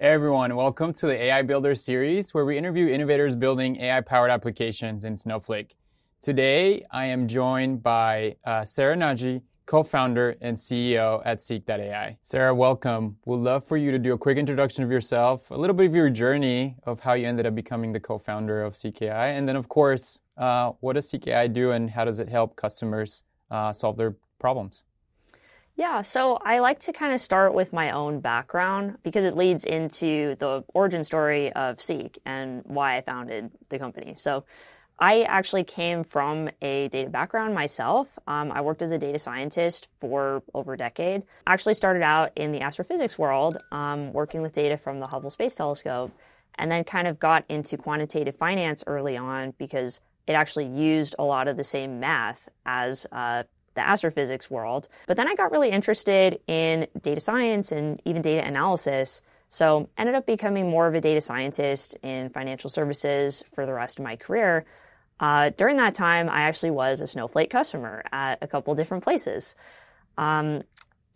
Hey everyone, welcome to the AI Builder series where we interview innovators building AI powered applications in Snowflake. Today, I am joined by uh, Sarah Nagy, co founder and CEO at Seek.ai. Sarah, welcome. We'd love for you to do a quick introduction of yourself, a little bit of your journey of how you ended up becoming the co founder of Seek AI, and then, of course, uh, what does Seek AI do and how does it help customers uh, solve their problems? Yeah, so I like to kind of start with my own background because it leads into the origin story of Seek and why I founded the company. So I actually came from a data background myself. Um, I worked as a data scientist for over a decade. I actually started out in the astrophysics world, um, working with data from the Hubble Space Telescope, and then kind of got into quantitative finance early on because it actually used a lot of the same math as uh, the astrophysics world. But then I got really interested in data science and even data analysis. So ended up becoming more of a data scientist in financial services for the rest of my career. Uh, during that time, I actually was a Snowflake customer at a couple different places. Um,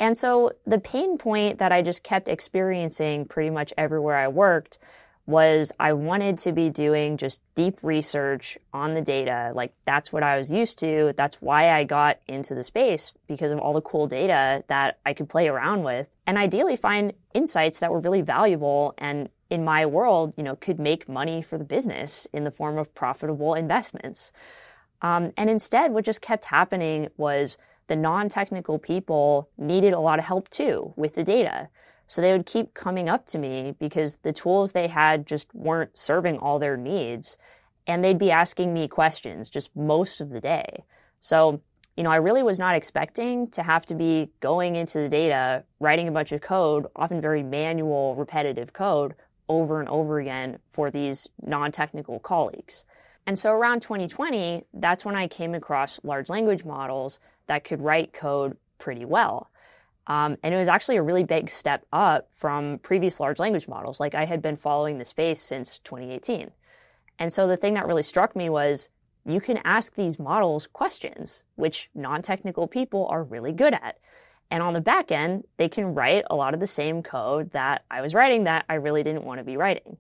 and so the pain point that I just kept experiencing pretty much everywhere I worked was I wanted to be doing just deep research on the data. Like that's what I was used to. That's why I got into the space because of all the cool data that I could play around with and ideally find insights that were really valuable and in my world, you know, could make money for the business in the form of profitable investments. Um, and instead, what just kept happening was the non-technical people needed a lot of help too with the data. So they would keep coming up to me because the tools they had just weren't serving all their needs. And they'd be asking me questions just most of the day. So, you know, I really was not expecting to have to be going into the data, writing a bunch of code, often very manual, repetitive code, over and over again for these non technical colleagues. And so around 2020, that's when I came across large language models that could write code pretty well. Um, and it was actually a really big step up from previous large language models. Like I had been following the space since 2018. And so the thing that really struck me was you can ask these models questions, which non technical people are really good at. And on the back end, they can write a lot of the same code that I was writing that I really didn't want to be writing.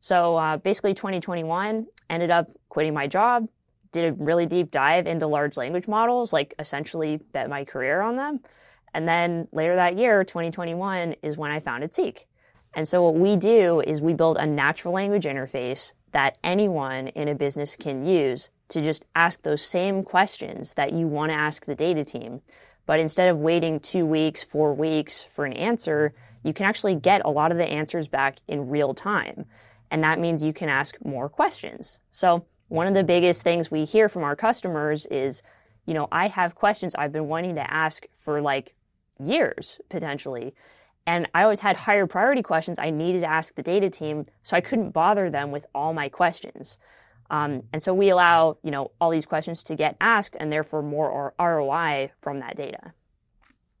So uh, basically, 2021 ended up quitting my job, did a really deep dive into large language models, like essentially bet my career on them. And then later that year, 2021, is when I founded Seek. And so what we do is we build a natural language interface that anyone in a business can use to just ask those same questions that you want to ask the data team. But instead of waiting two weeks, four weeks for an answer, you can actually get a lot of the answers back in real time. And that means you can ask more questions. So one of the biggest things we hear from our customers is, you know, I have questions I've been wanting to ask for like years potentially. And I always had higher priority questions I needed to ask the data team, so I couldn't bother them with all my questions. Um, and so we allow, you know, all these questions to get asked and therefore more ROI from that data.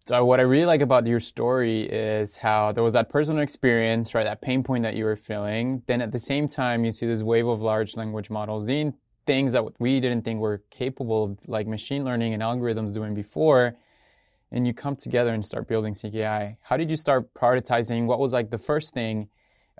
So what I really like about your story is how there was that personal experience, right? That pain point that you were feeling. Then at the same time, you see this wave of large language models doing things that we didn't think were capable of, like machine learning and algorithms doing before and you come together and start building Seek.ai. How did you start prioritizing? What was like the first thing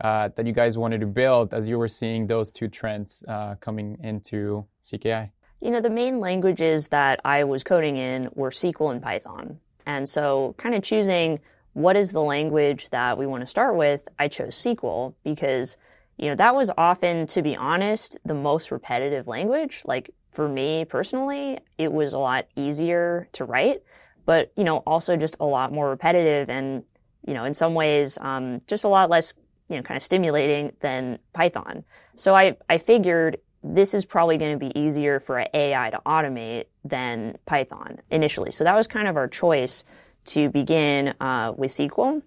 uh, that you guys wanted to build as you were seeing those two trends uh, coming into Seek AI? You know, the main languages that I was coding in were SQL and Python. And so, kind of choosing what is the language that we want to start with, I chose SQL because, you know, that was often, to be honest, the most repetitive language. Like for me personally, it was a lot easier to write but you know also just a lot more repetitive and you know in some ways um, just a lot less you know kind of stimulating than Python. So I I figured this is probably going to be easier for an AI to automate than Python initially. So that was kind of our choice to begin uh, with SQL.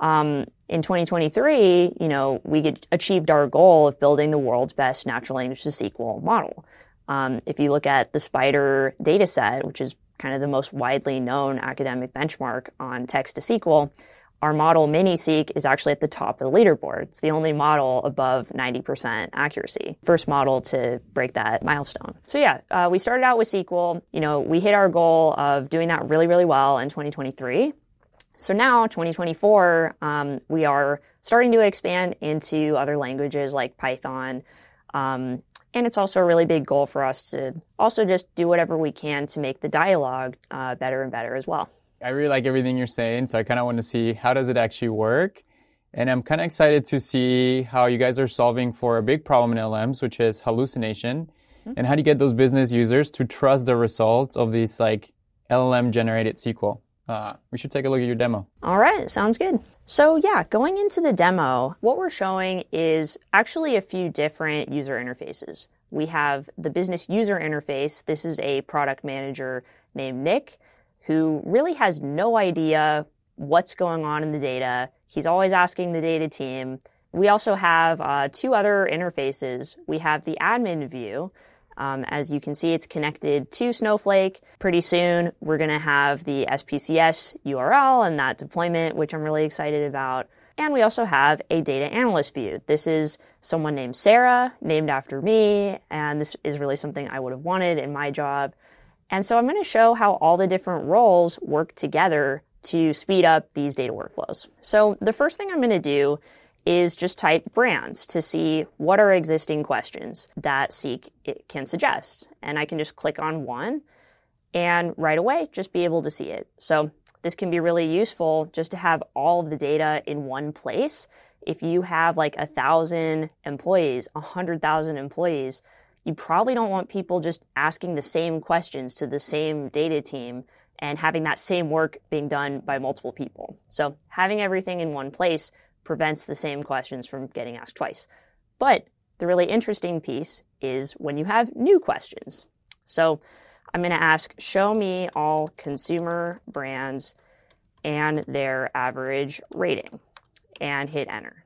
Um, in 2023, you know, we achieved our goal of building the world's best natural language to SQL model. Um, if you look at the Spider data set, which is kind of the most widely known academic benchmark on text to SQL, our model MiniSeek is actually at the top of the leaderboard. It's the only model above 90% accuracy. First model to break that milestone. So yeah, uh, we started out with SQL. You know, we hit our goal of doing that really, really well in 2023. So now, 2024, um, we are starting to expand into other languages like Python. Um, and it's also a really big goal for us to also just do whatever we can to make the dialogue uh, better and better as well. I really like everything you're saying, so I kind of want to see how does it actually work. And I'm kind of excited to see how you guys are solving for a big problem in LMs, which is hallucination. Mm-hmm. And how do you get those business users to trust the results of these like LLM generated SQL? Uh, we should take a look at your demo. All right, sounds good. So, yeah, going into the demo, what we're showing is actually a few different user interfaces. We have the business user interface. This is a product manager named Nick who really has no idea what's going on in the data. He's always asking the data team. We also have uh, two other interfaces. We have the admin view, um, as you can see, it's connected to Snowflake. Pretty soon, we're going to have the SPCS URL and that deployment, which I'm really excited about. And we also have a data analyst view. This is someone named Sarah, named after me, and this is really something I would have wanted in my job. And so I'm going to show how all the different roles work together to speed up these data workflows. So the first thing I'm going to do is just type brands to see what are existing questions that Seek can suggest. And I can just click on one and right away just be able to see it. So this can be really useful just to have all of the data in one place. If you have like a thousand employees, a hundred thousand employees, you probably don't want people just asking the same questions to the same data team and having that same work being done by multiple people. So having everything in one place prevents the same questions from getting asked twice. But the really interesting piece is when you have new questions. So I'm going to ask, show me all consumer brands and their average rating, and hit enter.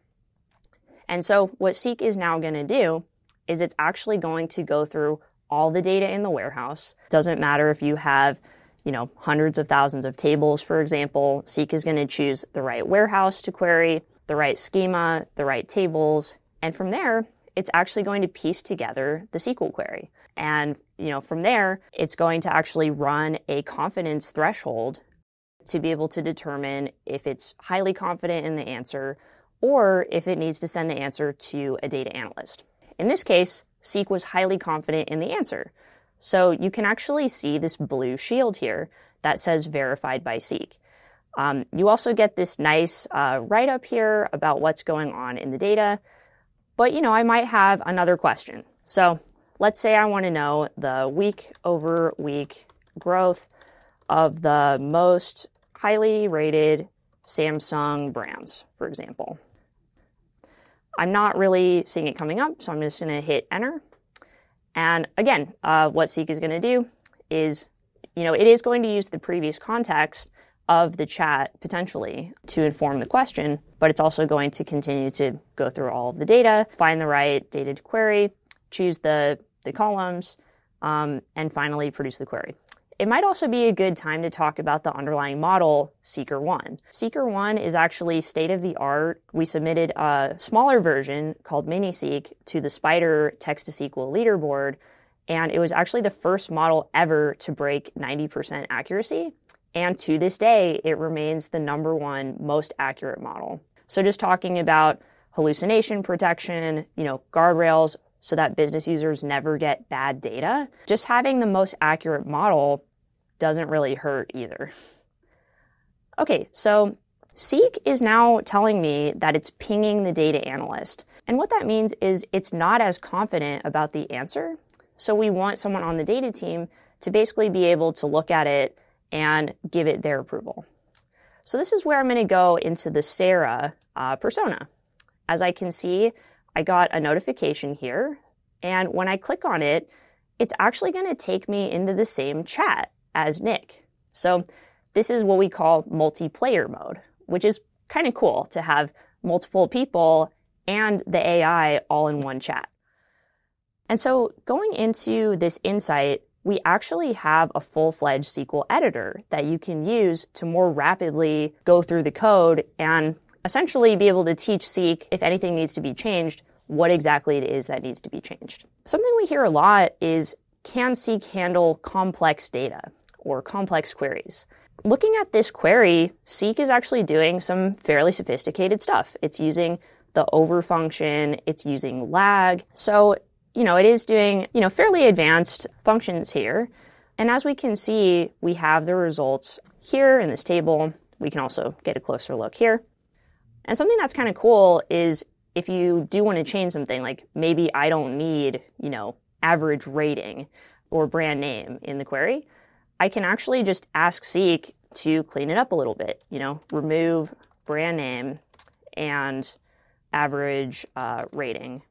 And so what Seek is now going to do is it's actually going to go through all the data in the warehouse. Doesn't matter if you have you know, hundreds of thousands of tables, for example, Seek is going to choose the right warehouse to query the right schema, the right tables, and from there, it's actually going to piece together the SQL query. And, you know, from there, it's going to actually run a confidence threshold to be able to determine if it's highly confident in the answer or if it needs to send the answer to a data analyst. In this case, Seek was highly confident in the answer. So you can actually see this blue shield here that says verified by Seek. Um, you also get this nice uh, write up here about what's going on in the data. But, you know, I might have another question. So let's say I want to know the week over week growth of the most highly rated Samsung brands, for example. I'm not really seeing it coming up, so I'm just going to hit enter. And again, uh, what Seek is going to do is, you know, it is going to use the previous context of the chat potentially to inform the question, but it's also going to continue to go through all of the data, find the right data to query, choose the, the columns, um, and finally produce the query. It might also be a good time to talk about the underlying model, Seeker 1. Seeker 1 is actually state of the art. We submitted a smaller version called MiniSeek to the Spider text to SQL leaderboard, and it was actually the first model ever to break 90% accuracy. And to this day, it remains the number one most accurate model. So just talking about hallucination protection, you know, guardrails so that business users never get bad data, just having the most accurate model doesn't really hurt either. Okay, so Seek is now telling me that it's pinging the data analyst. And what that means is it's not as confident about the answer. So we want someone on the data team to basically be able to look at it and give it their approval. So this is where I'm going to go into the Sarah uh, persona. As I can see, I got a notification here, and when I click on it, it's actually going to take me into the same chat as Nick. So this is what we call multiplayer mode, which is kind of cool to have multiple people and the AI all in one chat. And so going into this insight, we actually have a full fledged SQL editor that you can use to more rapidly go through the code and essentially be able to teach Seek if anything needs to be changed, what exactly it is that needs to be changed. Something we hear a lot is can Seek handle complex data or complex queries? Looking at this query, Seek is actually doing some fairly sophisticated stuff. It's using the over function, it's using lag. So you know, it is doing, you know, fairly advanced functions here. And as we can see, we have the results here in this table. We can also get a closer look here. And something that's kind of cool is if you do want to change something, like maybe I don't need, you know, average rating or brand name in the query, I can actually just ask Seek to clean it up a little bit, you know, remove brand name and average uh, rating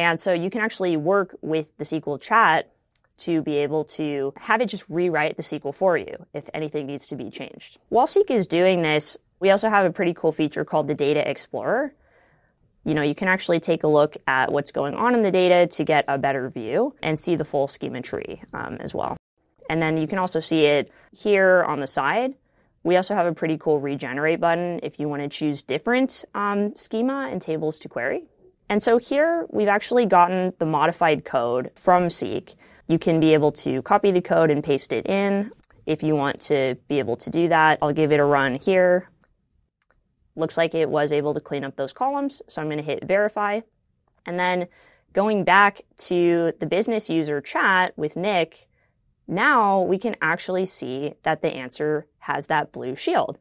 and so you can actually work with the SQL chat to be able to have it just rewrite the SQL for you if anything needs to be changed. While Seek is doing this, we also have a pretty cool feature called the Data Explorer. You know, you can actually take a look at what's going on in the data to get a better view and see the full schema tree um, as well. And then you can also see it here on the side. We also have a pretty cool regenerate button if you want to choose different um, schema and tables to query. And so here we've actually gotten the modified code from Seek. You can be able to copy the code and paste it in. If you want to be able to do that, I'll give it a run here. Looks like it was able to clean up those columns. So I'm going to hit verify. And then going back to the business user chat with Nick, now we can actually see that the answer has that blue shield.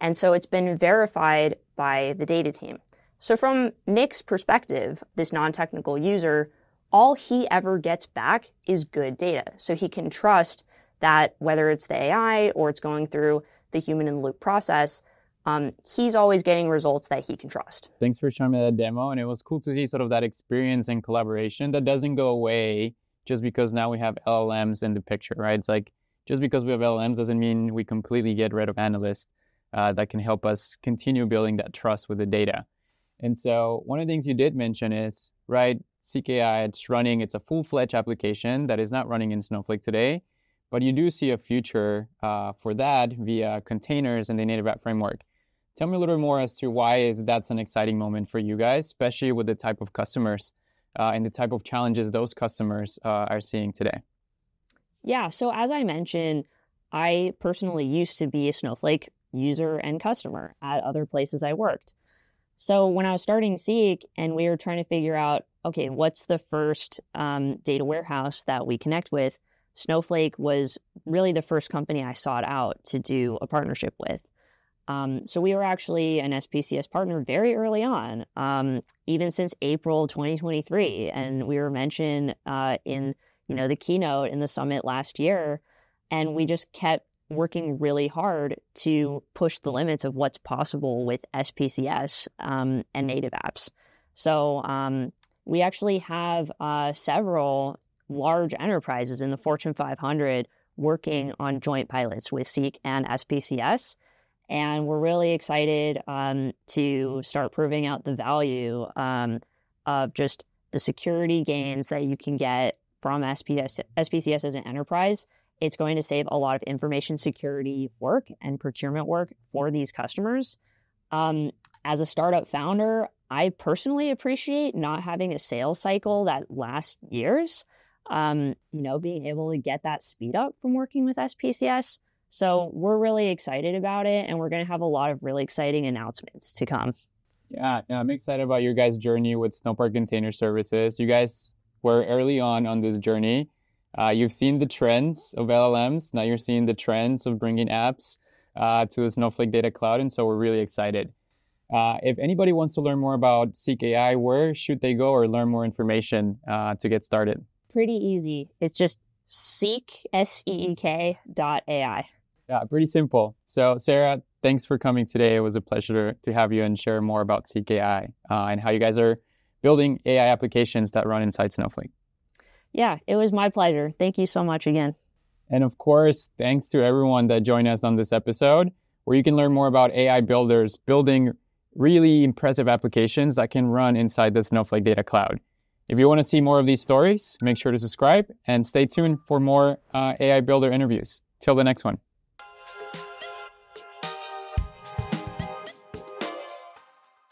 And so it's been verified by the data team. So from Nick's perspective, this non-technical user, all he ever gets back is good data. So he can trust that whether it's the AI or it's going through the human in the loop process, um, he's always getting results that he can trust. Thanks for showing me that demo. And it was cool to see sort of that experience and collaboration that doesn't go away just because now we have LLMs in the picture, right? It's like just because we have LLMs doesn't mean we completely get rid of analysts uh, that can help us continue building that trust with the data. And so one of the things you did mention is, right, Seek AI, it's running, it's a full-fledged application that is not running in Snowflake today, but you do see a future uh, for that via containers and the native app framework. Tell me a little bit more as to why is that's an exciting moment for you guys, especially with the type of customers and the type of challenges those customers uh, are seeing today. Yeah, so as I mentioned, I personally used to be a Snowflake user and customer at other places I worked. So when I was starting Seek and we were trying to figure out, okay, what's the first um, data warehouse that we connect with, Snowflake was really the first company I sought out to do a partnership with. Um, so we were actually an SPCS partner very early on, um, even since April 2023, and we were mentioned uh, in you know the keynote in the summit last year, and we just kept working really hard to push the limits of what's possible with SPCS um, and native apps. So um, we actually have uh, several large enterprises in the Fortune 500 working on joint pilots with Seek and SPCS. And we're really excited um, to start proving out the value um, of just the security gains that you can get from SPS, SPCS as an enterprise it's going to save a lot of information security work and procurement work for these customers. Um, as a startup founder, I personally appreciate not having a sales cycle that lasts years. Um, you know, being able to get that speed up from working with SPCS. So we're really excited about it, and we're going to have a lot of really exciting announcements to come. Yeah, I'm excited about your guys' journey with Snowpark Container Services. You guys were early on on this journey. Uh, you've seen the trends of LLMs. Now you're seeing the trends of bringing apps uh, to the Snowflake Data Cloud. And so we're really excited. Uh, if anybody wants to learn more about Seek AI, where should they go or learn more information uh, to get started? Pretty easy. It's just seek, S-E-E-K dot AI. Yeah, pretty simple. So Sarah, thanks for coming today. It was a pleasure to have you and share more about AI uh, and how you guys are building AI applications that run inside Snowflake. Yeah, it was my pleasure. Thank you so much again. And of course, thanks to everyone that joined us on this episode, where you can learn more about AI builders building really impressive applications that can run inside the Snowflake Data Cloud. If you want to see more of these stories, make sure to subscribe and stay tuned for more uh, AI Builder interviews. Till the next one.